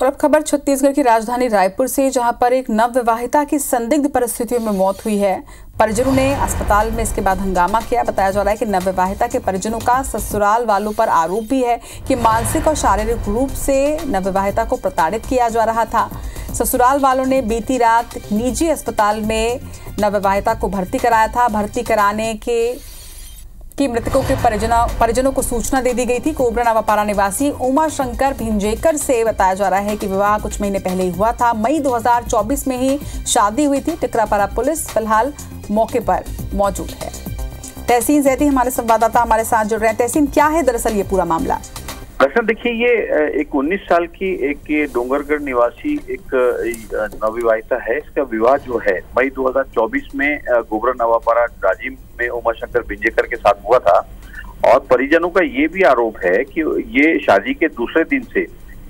और अब खबर छत्तीसगढ़ की राजधानी रायपुर से, जहाँ पर एक नवविवाहिता की संदिग्ध परिस्थितियों में मौत हुई है। परिजनों ने अस्पताल में इसके बाद हंगामा किया। बताया जा रहा है कि नवविवाहिता के परिजनों का ससुराल वालों पर आरोप भी है कि मानसिक और शारीरिक रूप से नवविवाहिता को प्रताड़ित किया जा रहा था। ससुराल वालों ने बीती रात निजी अस्पताल में नवविवाहिता को भर्ती कराया था। भर्ती कराने के कि मृतकों के परिजनों परिजनों को सूचना दे दी गई थी। कोबरा नवापारा निवासी उमा शंकर भिंजेकर से बताया जा रहा है कि विवाह कुछ महीने पहले ही हुआ था। मई 2024 में ही शादी हुई थी। टिकरापारा पुलिस फ़िलहाल मौके पर मौजूद है। तहसीन जैदी हमारे संवाददाता हमारे साथ जुड़ रहे हैं। तहसीन, क्या है दरअसल ये पूरा मामला? दरअसल देखिए, ये एक 19 साल की एक ये डोंगरगढ़ निवासी एक नवविवाहिता है। इसका विवाह जो है, मई 2024 में गोबरा नवापारा राजीव में उमा शंकर बिंजेकर के साथ हुआ था। और परिजनों का ये भी आरोप है कि ये शादी के दूसरे दिन से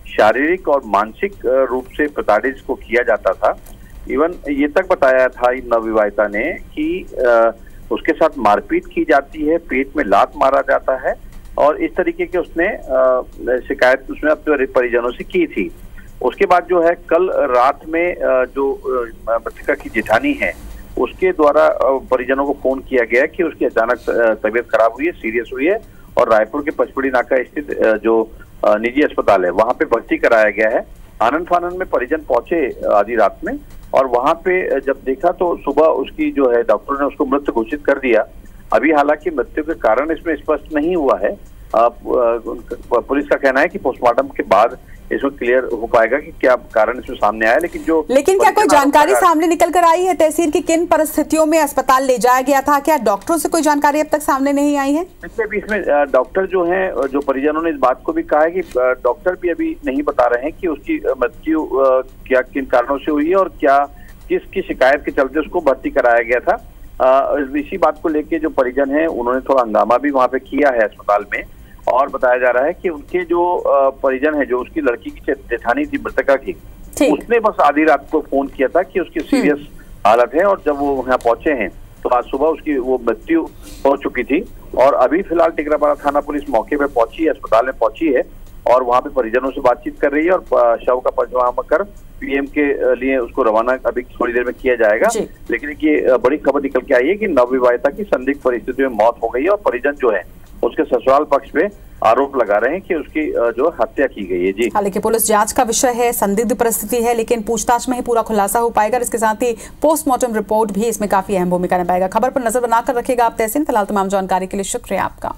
शारीरिक और मानसिक रूप से प्रताड़ित को किया जाता था। इवन ये तक बताया था इन नवविवाहिता ने कि उसके साथ मारपीट की जाती है, पेट में लात मारा जाता है और इस तरीके के उसने शिकायत उसने अपने परिजनों से की थी। उसके बाद जो है, कल रात में जो मृतिका की जिठानी है, उसके द्वारा परिजनों को फ़ोन किया गया कि उसकी अचानक तबीयत खराब हुई है, सीरियस हुई है और रायपुर के पचपड़ी नाका स्थित जो निजी अस्पताल है, वहाँ पे भर्ती कराया गया है। आनंद फानंद में परिजन पहुँचे आधी रात में और वहाँ पे, जब देखा तो सुबह उसकी जो है, डॉक्टर ने उसको मृत घोषित कर दिया अभी हालाँकि मृत्यु के कारण इसमें स्पष्ट नहीं हुआ है। पुलिस का कहना है कि पोस्टमार्टम के बाद इसमें क्लियर हो पाएगा कि क्या कारण इसमें सामने आया लेकिन जो लेकिन क्या कोई जानकारी सामने निकल कर आई है? तहसील की किन परिस्थितियों में अस्पताल ले जाया गया था? क्या डॉक्टरों से कोई जानकारी अब तक सामने नहीं आई है? पिछले बीच में डॉक्टर जो है जो परिजनों ने इस बात को भी कहा है कि डॉक्टर भी अभी नहीं बता रहे हैं कि उसकी मृत्यु क्या किन कारणों से हुई है और क्या किसकी शिकायत के चलते उसको भर्ती कराया गया था। इसी बात को लेके जो परिजन है उन्होंने थोड़ा हंगामा भी वहाँ पे किया है अस्पताल में और बताया जा रहा है कि उनके जो परिजन है जो उसकी लड़की की जेठानी थी मृतका की उसने बस आधी रात को फ़ोन किया था कि उसकी सीरियस हम्म। हालत है और जब वो यहाँ पहुँचे हैं तो आज सुबह उसकी वो मृत्यु हो चुकी थी और अभी फ़िलहाल टिकरापाड़ा थाना पुलिस मौके पे पहुँची है अस्पताल में पहुँची है और वहाँ पे परिजनों से बातचीत कर रही है और शव का पंचनामा कर पीएम के लिए उसको रवाना अभी थोड़ी देर में किया जाएगा। लेकिन ये बड़ी खबर निकल के आई है कि नवविवाहिता की संदिग्ध परिस्थिति में मौत हो गई है और परिजन जो है उसके ससुराल पक्ष में आरोप लगा रहे हैं कि उसकी जो हत्या की गई है। जी। हालाँकि पुलिस जाँच का विषय है संदिग्ध परिस्थिति है लेकिन पूछताछ में ही पूरा खुलासा हो पाएगा इसके साथ ही पोस्टमार्टम रिपोर्ट भी इसमें काफ़ी अहम भूमिका निभाएगा। खबर पर नज़र बनाकर रखेगा आप तहसीन फ़िलहाल तमाम जानकारी के लिए शुक्रिया आपका।